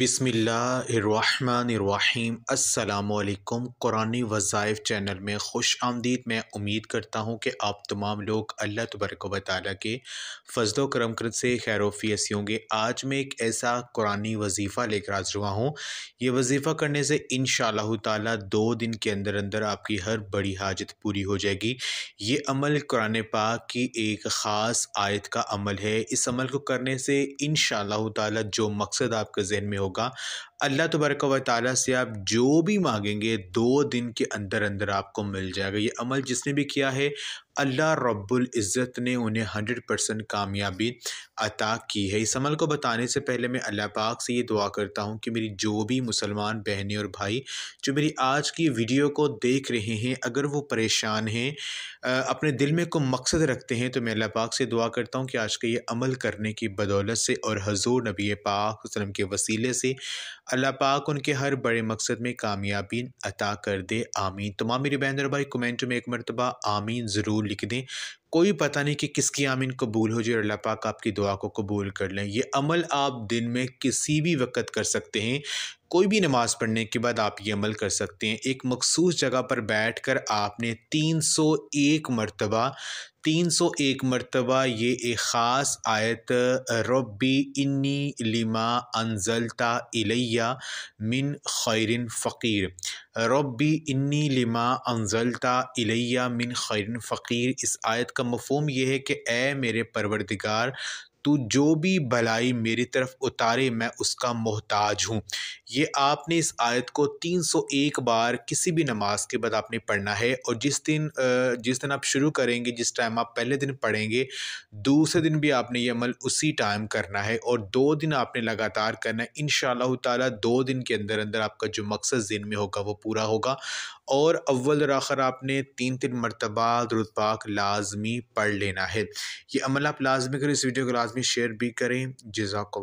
बिसमीम अल्लाम कुरानी वज़ाइफ चैनल में खुश आमदीद। मैं उम्मीद करता हूँ कि आप तमाम लोग अल्लाह तबरक व ताली के फजल करम कर से खैरोफ़ी होंगे। आज मैं एक ऐसा कुरानी वजीफ़ा लेकर हाजिर हुआ हूँ। ये वजीफ़ा करने से इन ताला दो दिन के अंदर अंदर आपकी हर बड़ी हाजत पूरी हो जाएगी। ये अमल कुरान पाक की एक ख़ास आयत का अमल है। इस अमल को करने से इन ताला जो मकसद आपके जहन में होगा। अल्लाह तबरक व ताली से आप जो भी मांगेंगे, दो दिन के अंदर अंदर आपको मिल जाएगा। ये अमल जिसने भी किया है, अल्लाह रब्बुल इज़्ज़त ने उन्हें हंड्रेड परसेंट कामयाबी अता की है। इस अमल को बताने से पहले मैं अल्लाह पाक से ये दुआ करता हूँ कि मेरी जो भी मुसलमान बहनें और भाई जो मेरी आज की वीडियो को देख रहे हैं, अगर वो परेशान हैं अपने दिल में कोई मकसद रखते हैं तो मैं अल्लाह पाक से दुआ करता हूँ कि आज का ये अमल करने की बदौलत से और हजूर नबी पाक वसलम के वसीले से अल्लाह पाक उनके हर बड़े मकसद में कामयाबी अता कर दे, आमीन। तमाम मेरे बहन और भाई कमेंट में एक मरतबा आमीन ज़रूर लिख दें। कोई पता नहीं कि किसकी आमीन कबूल हो जाए और अल्लाह पाक आपकी दुआ को कबूल कर लें। ये अमल आप दिन में किसी भी वक्त कर सकते हैं। कोई भी नमाज़ पढ़ने के बाद आप ये अमल कर सकते हैं। एक मखसूस जगह पर बैठ कर आपने तीन सौ एक मरतबा, तीन सौ एक मरतबा, ये एक ख़ास आयत रबी इन्नी लिमा अनजलता इलैया मिन खैरिन फ़कीर। रबी इन्नी लिमा अनजलता इलैया मिन खैरिन फ़कीर। इस आयत का मफहम यह है कि ए मेरे परवरदिगार तू जो भी भलाई मेरी तरफ़ उतारे, मैं उसका मोहताज हूँ। ये आपने इस आयत को 301 बार किसी भी नमाज़ के बाद आपने पढ़ना है और जिस दिन जिस दिन आप शुरू करेंगे, जिस टाइम आप पहले दिन पढ़ेंगे, दूसरे दिन भी आपने ये अमल उसी टाइम करना है और दो दिन आपने लगातार करना है। इन ताला दो दिन के अंदर अंदर आपका जो मकसद दिन में होगा, वो पूरा होगा। और अव्वल आखिर आपने तीन तीन मरतबा पाक लाजमी पढ़ लेना है। ये अमल आप लाजमी करें, इस वीडियो को शेयर भी करें। जजाक